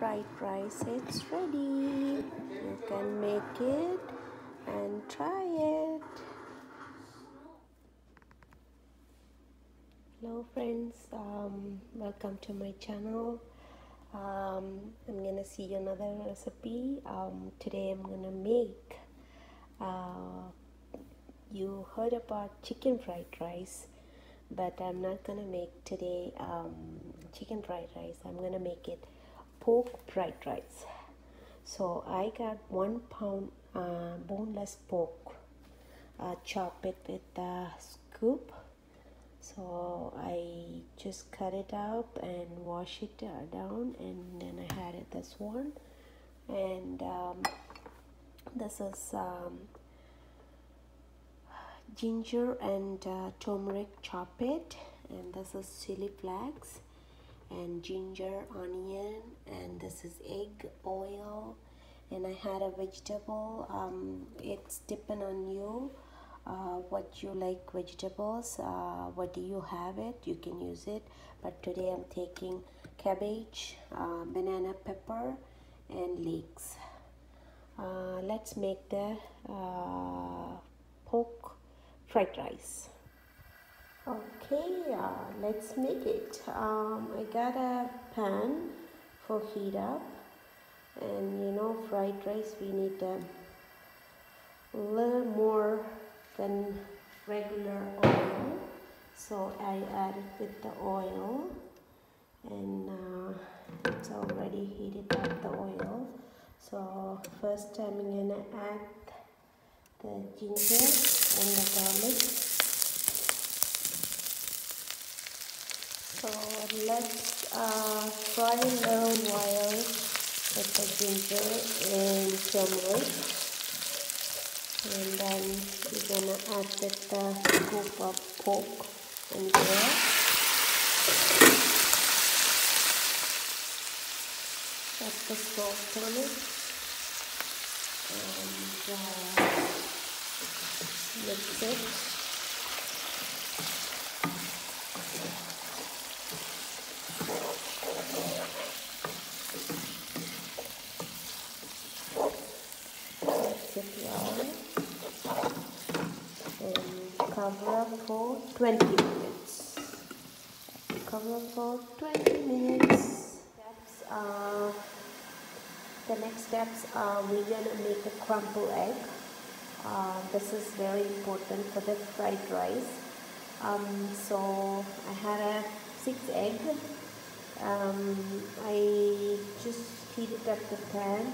fried rice. It's ready. You can make it and try it. Hello friends. Um, welcome to my channel. Um, I'm gonna see another recipe. Um, today I'm gonna make uh, you heard about chicken fried rice but I'm not gonna make today um, chicken fried rice. I'm gonna make it pork fried rice. So I got one pound uh, boneless pork uh, chop it with a scoop. So I just cut it up and wash it uh, down and then I had it this one. And um, this is um, ginger and uh, turmeric chop it and this is chili flakes and ginger onion and this is egg oil. And I had a vegetable um, it's depend on you uh, what you like vegetables uh, what do you have it you can use it. But today I'm taking cabbage uh, banana pepper and leeks. Uh, let's make the uh, pork fried rice okay uh, let's make it. Um, I got a pan for heat up. And you know fried rice we need a little more than regular oil. So I added with the oil. And uh, it's already heated up the oil. So first I'm gonna add the ginger and the garlic so let's uh, fry a little while with the ginger and turmeric. And then we're gonna add the scoop of pork and there. Add the salt on it. And uh, mix it cover for 20 minutes. Cover for 20 minutes. Steps uh, the next steps are we're gonna make a crumble egg. Uh, this is very important for the fried rice. Um, so I had a six egg. Um, I just heated up the pan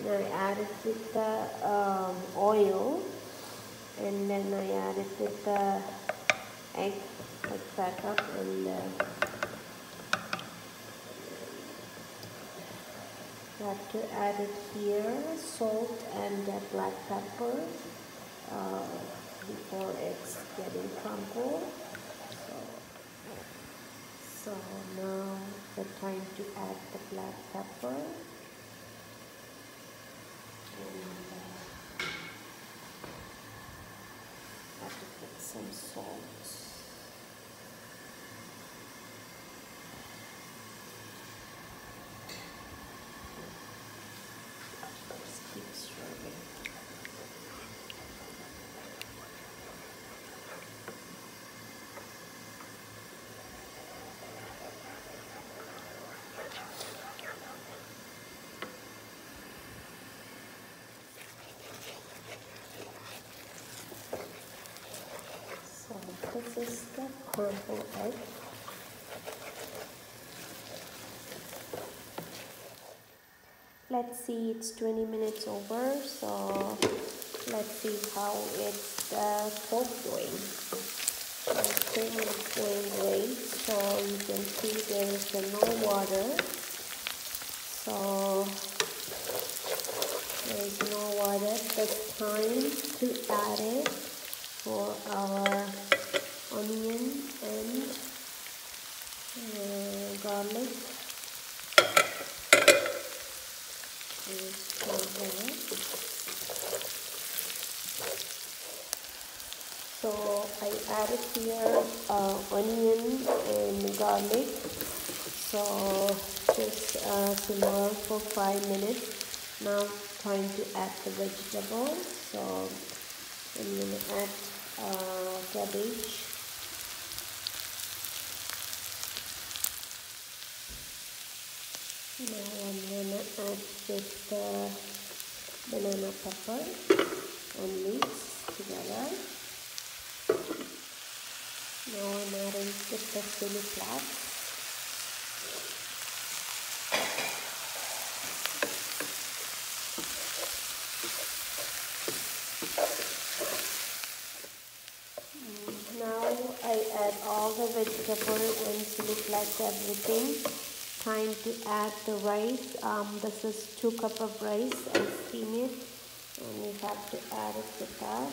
and I added with the um, oil and then I added the egg like that up and uh, have to add it here salt and uh, black pepper uh, before it's getting crumbled so, so now the time to add the black pepper and, some salt. Just keep stirring. Is the purple egg. Let's see, it's 20 minutes over, so let's see how it's the pork doing. I it's great, so you can see there is no water. So there is no water. It's time to add it for our onion and uh, garlic. So I added here uh, onion and garlic. So just uh, simmer for five minutes. Now time to add the vegetables so I'm gonna add uh, cabbage now I'm gonna add with the banana pepper and mix together now I'm adding the chili flakes now I add all the vegetables and chili flakes everything time to add the rice. Um, this is two cup of rice I steam it. And we have to add it with that.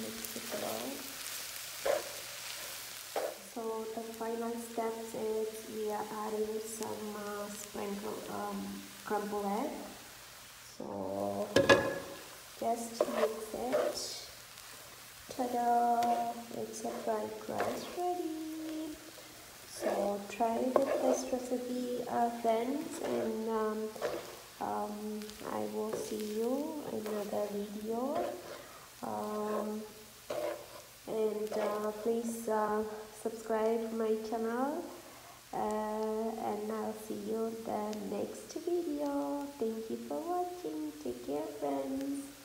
Mix it all. So the final steps is we are adding some uh, sprinkle um, crumble egg. So just mix it. Ta-da! It's a fried rice try this recipe uh, friends and um, um, I will see you in another video. Um, and uh, please uh, subscribe my channel uh, and I'll see you in the next video. Thank you for watching. Take care friends